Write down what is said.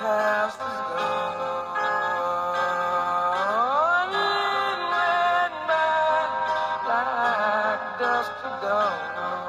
past is gone. It went by like dust to dawn.